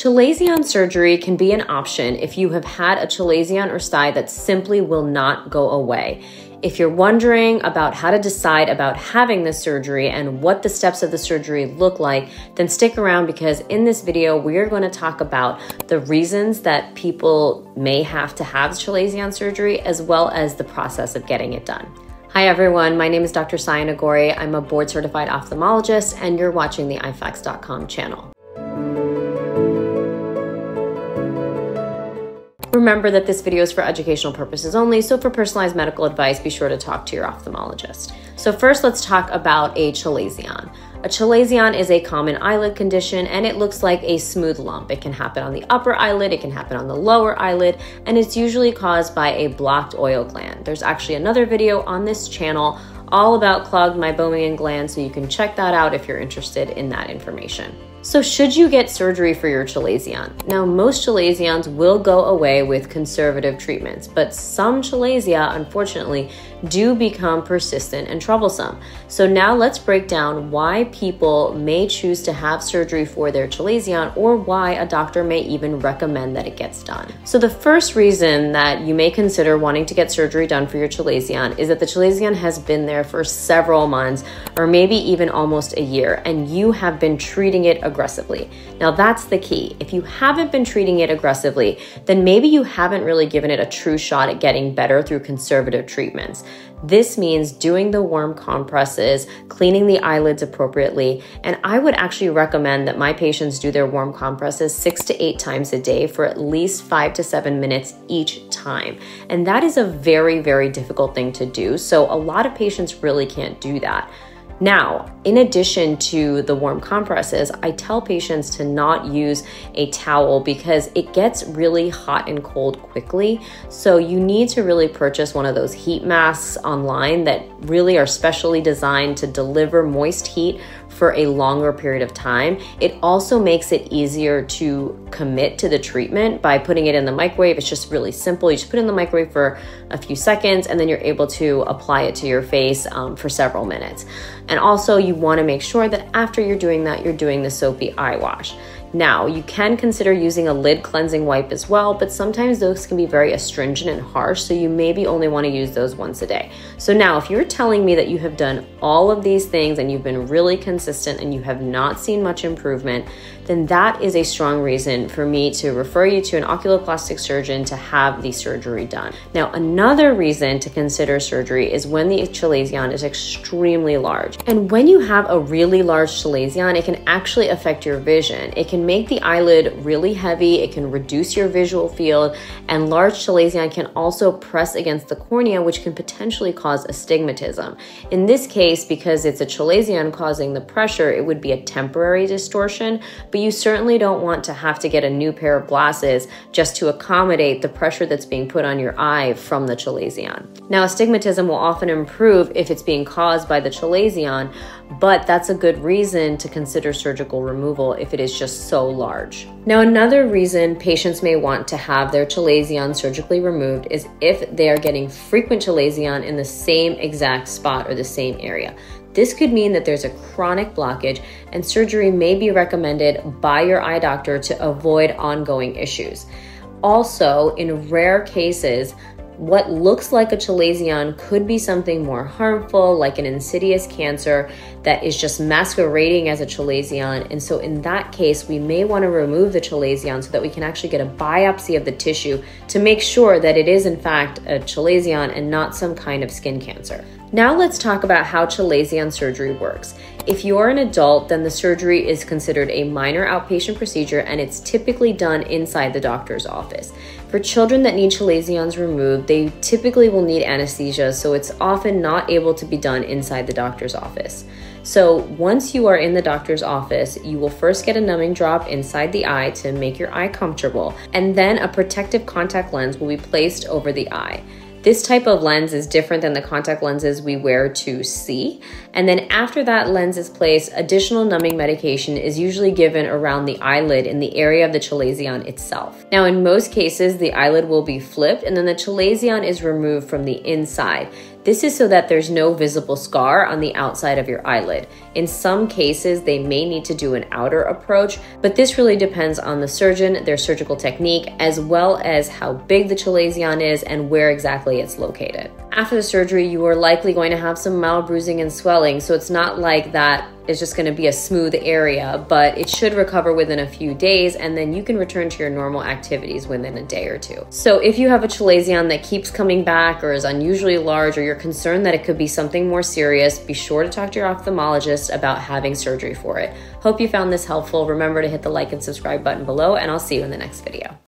Chalazion surgery can be an option if you have had a chalazion or sty that simply will not go away. If you're wondering about how to decide about having this surgery and what the steps of the surgery look like, then stick around because in this video, we're going to talk about the reasons that people may have to have chalazion surgery as well as the process of getting it done. Hi everyone, my name is Dr. Saya Nagori. I'm a board certified ophthalmologist and you're watching the EyeFacts.com channel. Remember that this video is for educational purposes only, so for personalized medical advice, be sure to talk to your ophthalmologist. So first, let's talk about a chalazion. A chalazion is a common eyelid condition and it looks like a smooth lump. It can happen on the upper eyelid, it can happen on the lower eyelid, and it's usually caused by a blocked oil gland. There's actually another video on this channel all about clogged meibomian glands, so you can check that out if you're interested in that information. So, should you get surgery for your chalazion? Now, most chalazions will go away with conservative treatments, but some chalazia, unfortunately, do become persistent and troublesome. So, now let's break down why people may choose to have surgery for their chalazion or why a doctor may even recommend that it gets done. So, the first reason that you may consider wanting to get surgery done for your chalazion is that the chalazion has been there for several months or maybe even almost a year, and you have been treating it aggressively. Now, that's the key. If you haven't been treating it aggressively, then maybe you haven't really given it a true shot at getting better through conservative treatments. This means doing the warm compresses, cleaning the eyelids appropriately, and I would actually recommend that my patients do their warm compresses six to eight times a day for at least five to seven minutes each time. And that is a very, very difficult thing to do. So a lot of patients really can't do that. Now, in addition to the warm compresses, I tell patients to not use a towel because it gets really hot and cold quickly. So, you need to really purchase one of those heat masks online that really are specially designed to deliver moist heat for a longer period of time. It also makes it easier to commit to the treatment by putting it in the microwave. It's just really simple. You just put it in the microwave for a few seconds and then you're able to apply it to your face um, for several minutes. And also, you want to make sure that after you're doing that, you're doing the soapy eye wash. Now, you can consider using a lid cleansing wipe as well, but sometimes those can be very astringent and harsh, so you maybe only want to use those once a day. So now, if you're telling me that you have done all of these things and you've been really consistent and you have not seen much improvement, then that is a strong reason for me to refer you to an oculoplastic surgeon to have the surgery done. Now, another reason to consider surgery is when the chalazion is extremely large. And when you have a really large chalazion, it can actually affect your vision. It can make the eyelid really heavy, it can reduce your visual field, and large chalazion can also press against the cornea, which can potentially cause astigmatism. In this case, because it's a chalazion causing the pressure, it would be a temporary distortion, but you certainly don't want to have to get a new pair of glasses just to accommodate the pressure that's being put on your eye from the chalazion. Now, astigmatism will often improve if it's being caused by the chalazion, but that's a good reason to consider surgical removal if it is just so large. Now, another reason patients may want to have their chalazion surgically removed is if they are getting frequent chalazion in the same exact spot or the same area. This could mean that there's a chronic blockage and surgery may be recommended by your eye doctor to avoid ongoing issues. Also, in rare cases, what looks like a chalazion could be something more harmful, like an insidious cancer that is just masquerading as a chalazion. And so, in that case, we may want to remove the chalazion so that we can actually get a biopsy of the tissue to make sure that it is, in fact, a chalazion and not some kind of skin cancer. Now, let's talk about how chalazion surgery works. If you're an adult, then the surgery is considered a minor outpatient procedure and it's typically done inside the doctor's office. For children that need chalazions removed, they typically will need anesthesia, so it's often not able to be done inside the doctor's office. So, once you are in the doctor's office, you will first get a numbing drop inside the eye to make your eye comfortable, and then a protective contact lens will be placed over the eye. This type of lens is different than the contact lenses we wear to see. And then after that lens is placed, additional numbing medication is usually given around the eyelid in the area of the chalazion itself. Now, in most cases, the eyelid will be flipped and then the chalazion is removed from the inside. This is so that there's no visible scar on the outside of your eyelid. In some cases, they may need to do an outer approach, but this really depends on the surgeon, their surgical technique, as well as how big the chalazion is and where exactly it's located. After the surgery, you are likely going to have some mild bruising and swelling, so it's not like that is just going to be a smooth area, but it should recover within a few days and then you can return to your normal activities within a day or two. So if you have a chalazion that keeps coming back or is unusually large or you're concerned that it could be something more serious, be sure to talk to your ophthalmologist about having surgery for it. Hope you found this helpful. Remember to hit the like and subscribe button below and I'll see you in the next video.